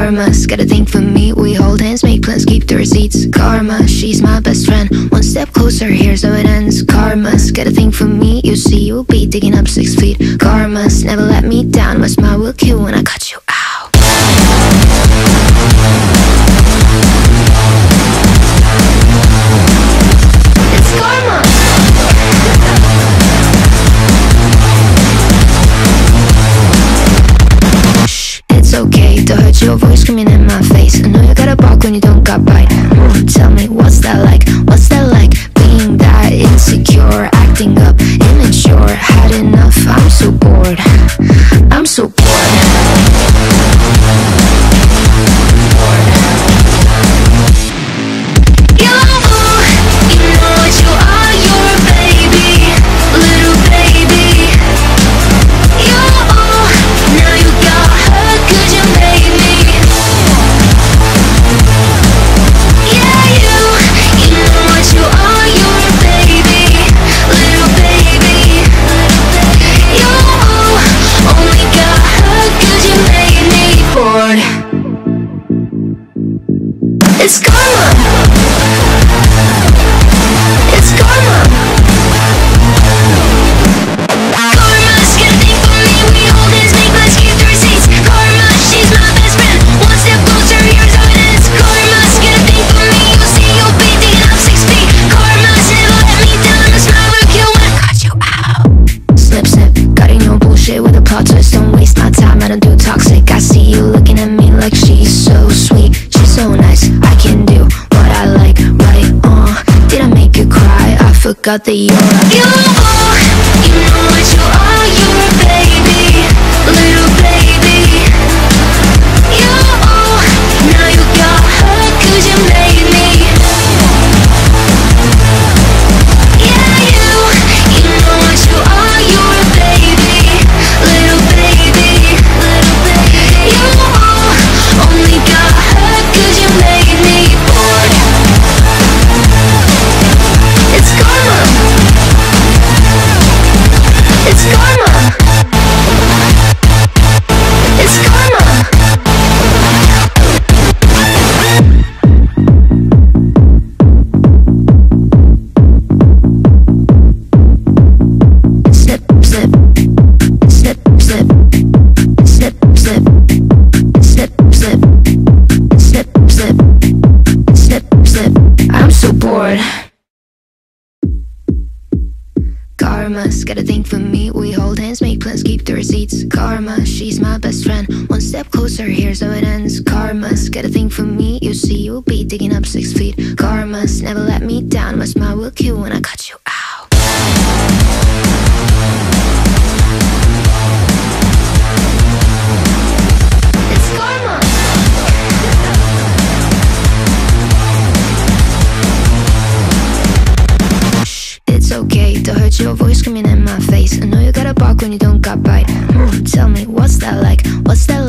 Karma's got a thing for me. We hold hands, make plans, keep the receipts. Karma, she's my best friend. One step closer, here's how it ends. Karma's got a thing for me. You see, you'll be digging up six feet. Karma's never let me down. My smile will kill when I cut you got the aura. You bored. Karma's got a thing for me. We hold hands, make plans, keep the receipts. Karma, she's my best friend. One step closer, here's how it ends. Karma's got a thing for me. You see, you'll be digging up six feet. Karma's never let me down. My smile will kill when I cut you your voice screaming in my face. I know you gotta bark when you don't got bite. Mm, tell me what's that like? What's that